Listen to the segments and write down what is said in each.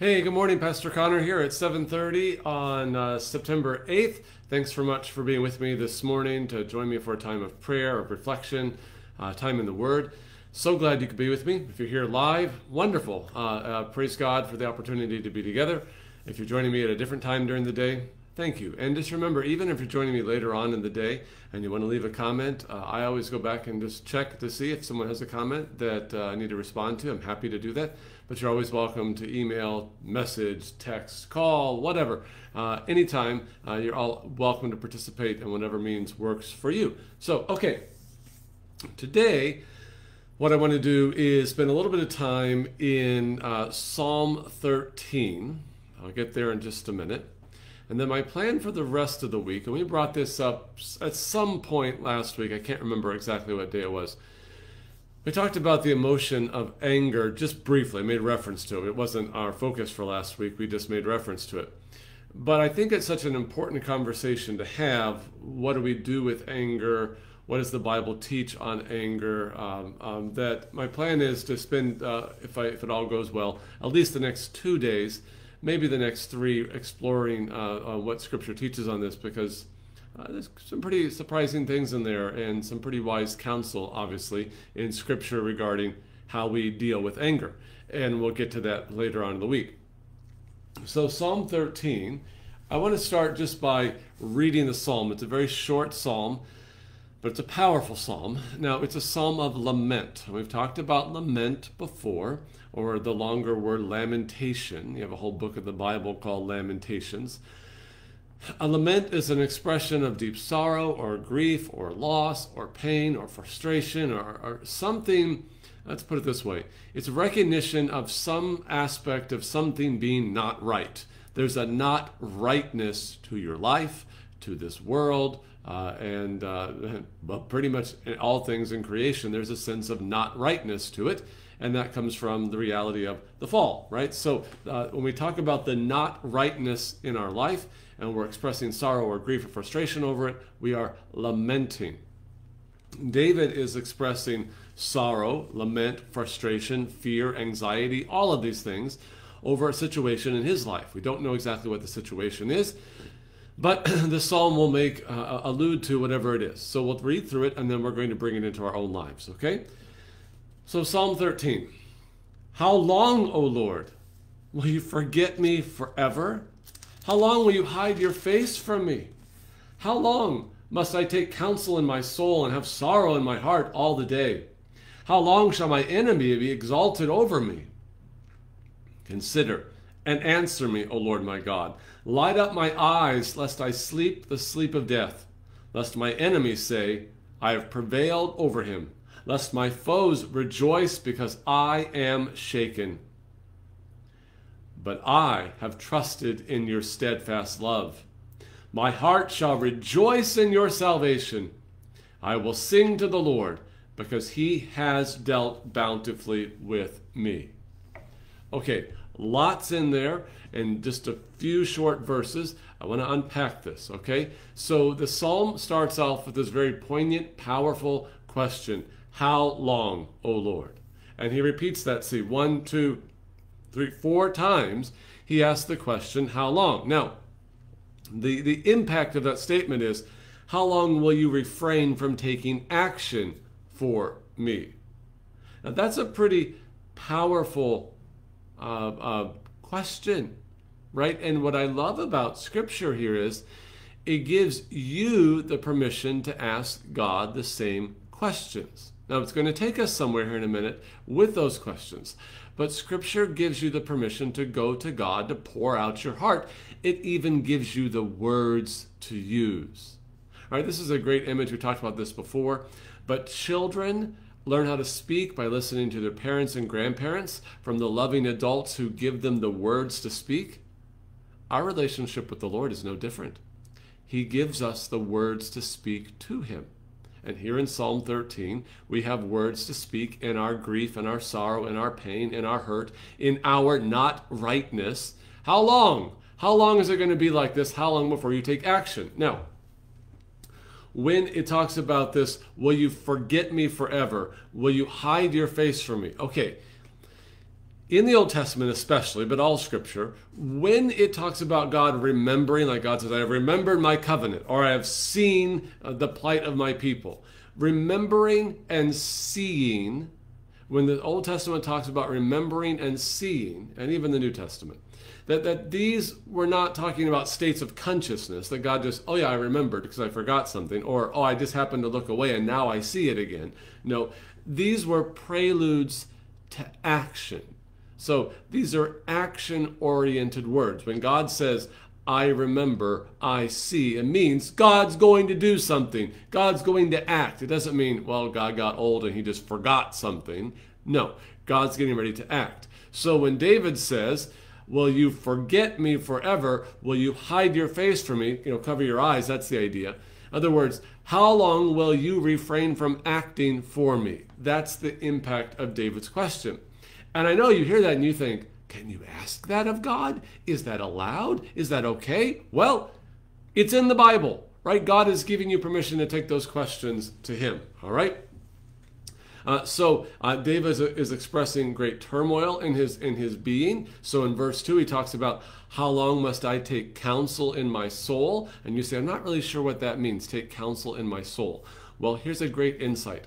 Hey, good morning, Pastor Connor here at 7:30 on uh, September 8th. Thanks so much for being with me this morning to join me for a time of prayer, of reflection, uh, time in the Word. So glad you could be with me. If you're here live, wonderful. Uh, uh, praise God for the opportunity to be together. If you're joining me at a different time during the day, thank you. And just remember, even if you're joining me later on in the day and you want to leave a comment, uh, I always go back and just check to see if someone has a comment that uh, I need to respond to. I'm happy to do that but you're always welcome to email, message, text, call, whatever. Uh, anytime, uh, you're all welcome to participate in whatever means works for you. So, okay, today, what I want to do is spend a little bit of time in uh, Psalm 13. I'll get there in just a minute. And then my plan for the rest of the week, and we brought this up at some point last week, I can't remember exactly what day it was we talked about the emotion of anger just briefly, I made reference to it. It wasn't our focus for last week, we just made reference to it. But I think it's such an important conversation to have. What do we do with anger? What does the Bible teach on anger? Um, um, that my plan is to spend, uh, if, I, if it all goes well, at least the next two days, maybe the next three, exploring uh, uh, what Scripture teaches on this because uh, there's some pretty surprising things in there and some pretty wise counsel, obviously, in Scripture regarding how we deal with anger. And we'll get to that later on in the week. So, Psalm 13, I want to start just by reading the psalm. It's a very short psalm, but it's a powerful psalm. Now, it's a psalm of lament. We've talked about lament before, or the longer word lamentation. You have a whole book of the Bible called Lamentations. A lament is an expression of deep sorrow or grief or loss or pain or frustration or, or, something. Let's put it this way it's recognition of some aspect of something being not right. There's a not rightness to your life, to this world, uh, and uh, pretty much all things in creation, there's a sense of not rightness to it and that comes from the reality of the fall, right? So uh, when we talk about the not rightness in our life, and we're expressing sorrow or grief or frustration over it, we are lamenting. David is expressing sorrow, lament, frustration, fear, anxiety, all of these things over a situation in his life. We don't know exactly what the situation is, but the psalm will make uh, allude to whatever it is. So we'll read through it and then we're going to bring it into our own lives, okay? So Psalm 13. How long, O Lord, will you forget me forever? How long will you hide your face from me? How long must I take counsel in my soul and have sorrow in my heart all the day? How long shall my enemy be exalted over me? Consider and answer me, O Lord my God. Light up my eyes, lest I sleep the sleep of death, lest my enemies say, I have prevailed over him, lest my foes rejoice because I am shaken. But I have trusted in your steadfast love. My heart shall rejoice in your salvation. I will sing to the Lord because he has dealt bountifully with me. Okay, lots in there in just a few short verses. I want to unpack this, okay? So the psalm starts off with this very poignant, powerful question How long, O Lord? And he repeats that, see, one, two, three, four times, he asks the question, How long? Now, the, the impact of that statement is, How long will you refrain from taking action for me? Now, that's a pretty powerful uh, uh, question, right? And what I love about Scripture here is it gives you the permission to ask God the same questions. Now, it's going to take us somewhere here in a minute with those questions. But Scripture gives you the permission to go to God to pour out your heart. It even gives you the words to use. All right, this is a great image. We talked about this before. But children learn how to speak by listening to their parents and grandparents from the loving adults who give them the words to speak. Our relationship with the Lord is no different. He gives us the words to speak to Him. And here in Psalm 13, we have words to speak in our grief and our sorrow, in our pain, in our hurt, in our not rightness. How long? How long is it going to be like this? How long before you take action? Now, when it talks about this, will you forget me forever? Will you hide your face from me? Okay. In the Old Testament especially, but all scripture, when it talks about God remembering, like God says, I have remembered my covenant, or I have seen uh, the plight of my people, remembering and seeing, when the Old Testament talks about remembering and seeing, and even the New Testament, that, that these were not talking about states of consciousness, that God just, oh yeah, I remembered because I forgot something, or oh, I just happened to look away and now I see it again. No, these were preludes to action. So these are action oriented words. When God says, I remember, I see, it means God's going to do something. God's going to act. It doesn't mean, well, God got old and he just forgot something. No, God's getting ready to act. So when David says, Will you forget me forever? Will you hide your face from me? You know, cover your eyes. That's the idea. In other words, how long will you refrain from acting for me? That's the impact of David's question. And I know you hear that and you think, can you ask that of God? Is that allowed? Is that okay? Well, it's in the Bible, right? God is giving you permission to take those questions to Him, all right? Uh, so uh, David is, is, expressing great turmoil in his in his being. So in verse two, he talks about how long must I take counsel in my soul? And you say, I'm not really sure what that means. Take counsel in my soul. Well, here's a great insight.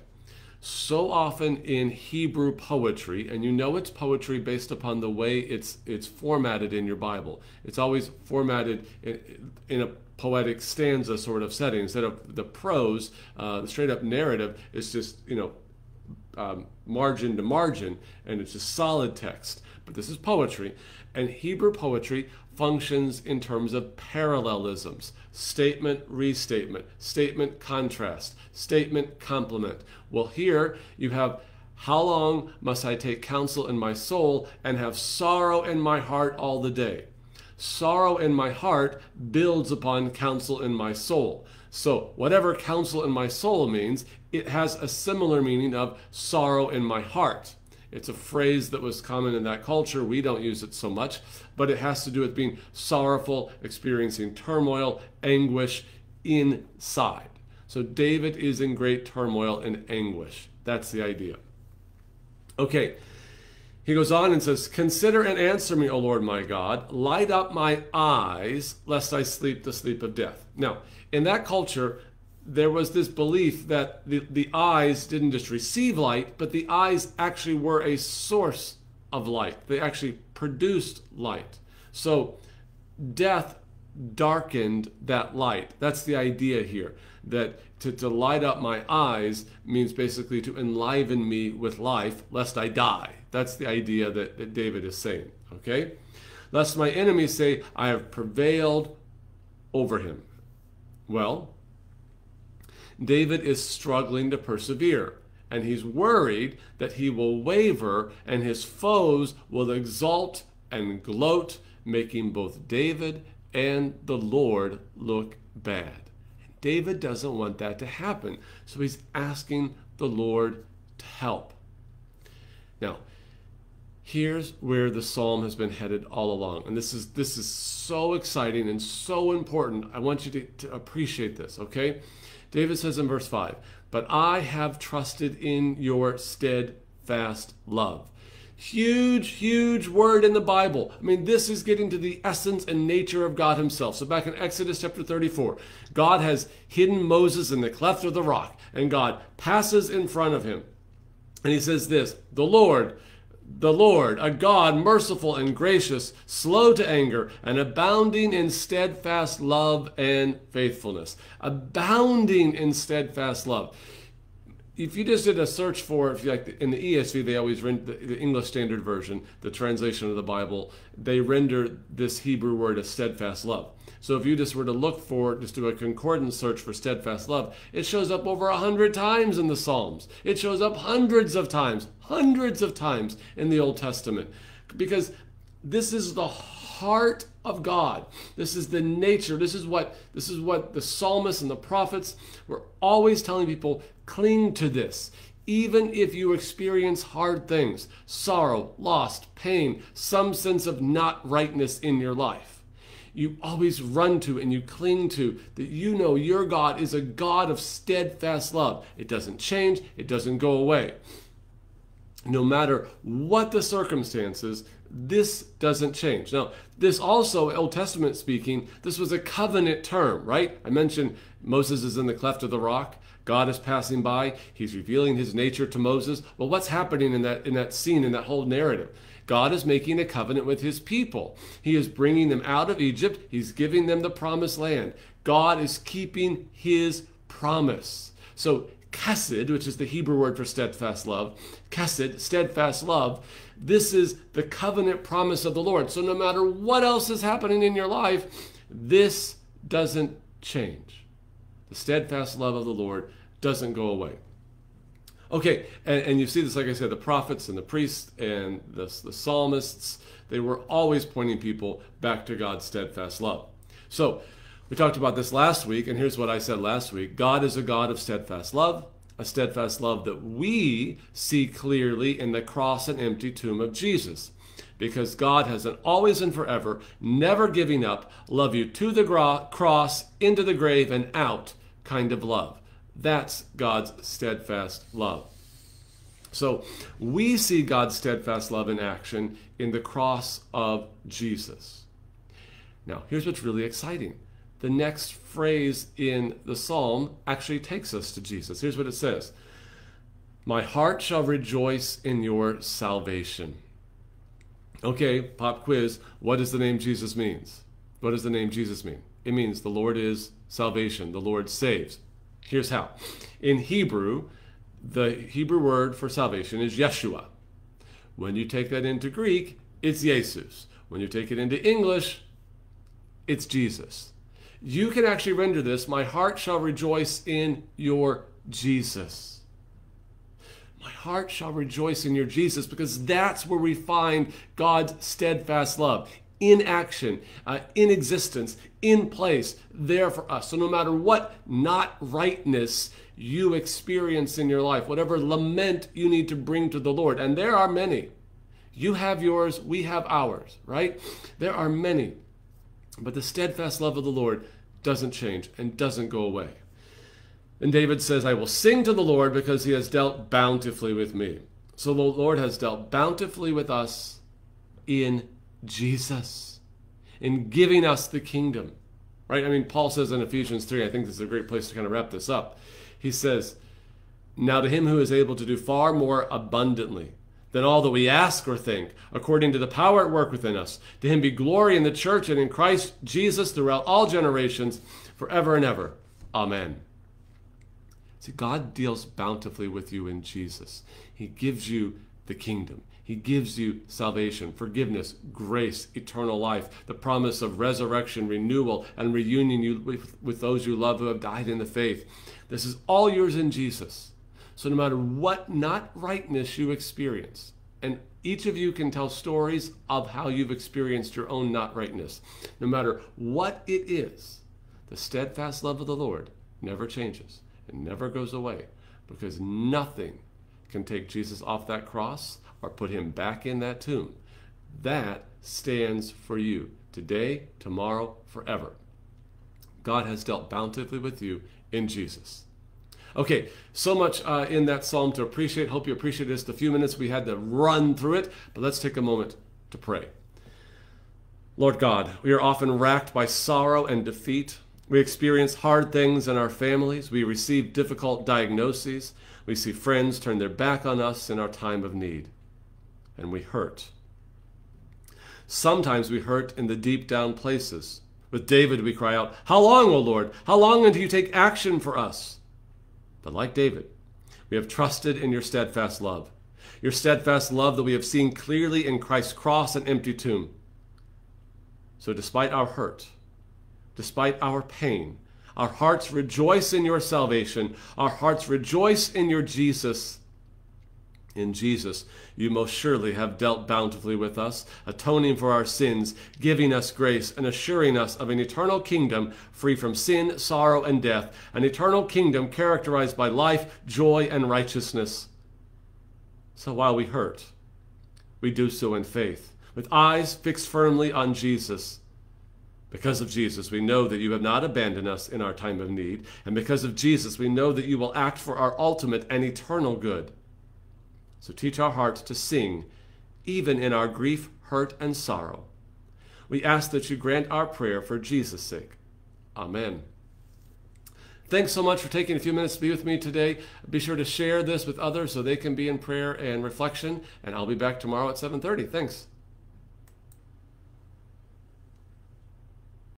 So often in Hebrew poetry, and you know it's poetry based upon the way it's it's formatted in your Bible. It's always formatted in, in a poetic stanza sort of setting instead of the prose, uh, the straight up narrative is just you know um, margin to margin, and it's a solid text. But this is poetry, and Hebrew poetry functions in terms of parallelisms statement, restatement, statement, contrast, statement, complement. Well, here you have how long must I take counsel in my soul and have sorrow in my heart all the day? Sorrow in my heart builds upon counsel in my soul. So, whatever counsel in my soul means, it has a similar meaning of sorrow in my heart. It's a phrase that was common in that culture. We don't use it so much, but it has to do with being sorrowful, experiencing turmoil, anguish inside. So David is in great turmoil and anguish. That's the idea. Okay, he goes on and says, Consider and answer me, O Lord my God. Light up my eyes, lest I sleep the sleep of death. Now, in that culture, there was this belief that the, the eyes didn't just receive light, but the eyes actually were a source of light. They actually produced light. So, death darkened that light. That's the idea here. That to, to light up my eyes means basically to enliven me with life, lest I die. That's the idea that, that David is saying. Okay? Lest my enemies say, I have prevailed over him. Well, David is struggling to persevere, and he's worried that he will waver and his foes will exult and gloat, making both David and the Lord look bad. David doesn't want that to happen, so he's asking the Lord to help. Now, here's where the psalm has been headed all along and this is this is so exciting and so important i want you to, to, appreciate this okay david says in verse 5 but i have trusted in your steadfast love. Huge huge word in the bible. I mean this is getting to the essence and nature of god himself. So back in exodus chapter 34 god has hidden moses in the cleft of the rock and god passes in front of him. And he says this the lord the Lord, a God merciful and gracious, slow to anger, and abounding in steadfast love and faithfulness. Abounding in steadfast love. If you just did a search for, if you like in the ESV, they always render the English Standard Version, the translation of the Bible, they render this Hebrew word as steadfast love. So if you just were to look for, just do a concordance search for steadfast love, it shows up over a hundred times in the Psalms. It shows up hundreds of times, hundreds of times in the Old Testament. Because this is the heart of God. This is the nature. This is what this is what the psalmists and the prophets were always telling people, cling to this. Even if you experience hard things, sorrow, loss, pain, some sense of not rightness in your life you always run to and you cling to, that you know your God is a God of steadfast love. It doesn't change, it doesn't go away. no matter what the circumstances, this doesn't change. Now, this also, Old Testament speaking, this was a covenant term, right? I mentioned Moses is in the cleft of the rock. God is passing by. He's revealing his nature to Moses. Well, what's happening in that, in that scene, in that whole narrative? God is making a covenant with his people. He is bringing them out of Egypt. He's giving them the promised land. God is keeping his promise. So, chesed, which is the Hebrew word for steadfast love, chesed, steadfast love, this is the covenant promise of the Lord. So, no matter what else is happening in your life, this doesn't change. The steadfast love of the Lord doesn't go away. Okay, and, and you see this, like I said, the prophets and the priests and the, the psalmists, they were always pointing people back to God's steadfast love. So, we talked about this last week, and here's what I said last week God is a God of steadfast love, a steadfast love that we see clearly in the cross and empty tomb of Jesus. Because God has an always and forever, never giving up, love you to the cross, into the grave, and out kind of love. That's God's steadfast love. So we see God's steadfast love in action in the cross of Jesus. Now, here's what's really exciting. The next phrase in the psalm actually takes us to Jesus. Here's what it says My heart shall rejoice in your salvation. Okay, pop quiz. What does the name Jesus means? What does the name Jesus mean? It means the Lord is salvation. The Lord saves. Here's how. In Hebrew, the Hebrew word for salvation is Yeshua. When you take that into Greek, it's Jesus. When you take it into English, it's Jesus. You can actually render this, my heart shall rejoice in your Jesus. My heart shall rejoice in your Jesus because that's where we find God's steadfast love in action, uh, in existence, in place, there for us. So no matter what not rightness you experience in your life, whatever lament you need to bring to the Lord, and there are many. You have yours, we have ours, right? There are many. But the steadfast love of the Lord doesn't change and doesn't go away. And David says, I will sing to the Lord because he has dealt bountifully with me. So the Lord has dealt bountifully with us in Jesus in giving us the kingdom. Right? I mean, Paul says in Ephesians 3, I think this is a great place to kind of wrap this up. He says, Now to him who is able to do far more abundantly than all that we ask or think, according to the power at work within us, to him be glory in the church and in Christ Jesus throughout all generations, forever and ever. Amen. See, God deals bountifully with you in Jesus. He gives you the kingdom. He gives you salvation, forgiveness, grace, eternal life, the promise of resurrection, renewal, and reunion you with, with those you love who have died in the faith. This is all yours in Jesus. So no matter what not rightness you experience, and each of you can tell stories of how you've experienced your own not rightness, no matter what it is, the steadfast love of the Lord never changes and never goes away because nothing can take Jesus off that cross or put him back in that tomb. That stands for you today, tomorrow, forever. God has dealt bountifully with you in Jesus. Okay, so much uh, in that psalm to appreciate. Hope you appreciate this. The few minutes we had to run through it, but let's take a moment to pray. Lord God, we are often racked by sorrow and defeat. We experience hard things in our families. We receive difficult diagnoses. We see friends turn their back on us in our time of need and we hurt. Sometimes we hurt in the deep down places. With David, we cry out, How long, O Lord? How long until you take action for us? But like David, we have trusted in your steadfast love, your steadfast love that we have seen clearly in Christ's cross and empty tomb. So, despite our hurt, despite our pain, our hearts rejoice in your salvation. Our hearts rejoice in your Jesus in Jesus, you most surely have dealt bountifully with us, atoning for our sins, giving us grace, and assuring us of an eternal kingdom free from sin, sorrow, and death, an eternal kingdom characterized by life, joy, and righteousness. So while we hurt, we do so in faith, with eyes fixed firmly on Jesus. Because of Jesus, we know that you have not abandoned us in our time of need, and because of Jesus, we know that you will act for our ultimate and eternal good. So teach our hearts to sing, even in our grief, hurt, and sorrow. We ask that you grant our prayer for Jesus' sake. Amen. Thanks so much for taking a few minutes to be with me today. Be sure to share this with others so they can be in prayer and reflection, and I'll be back tomorrow at 7:30. Thanks.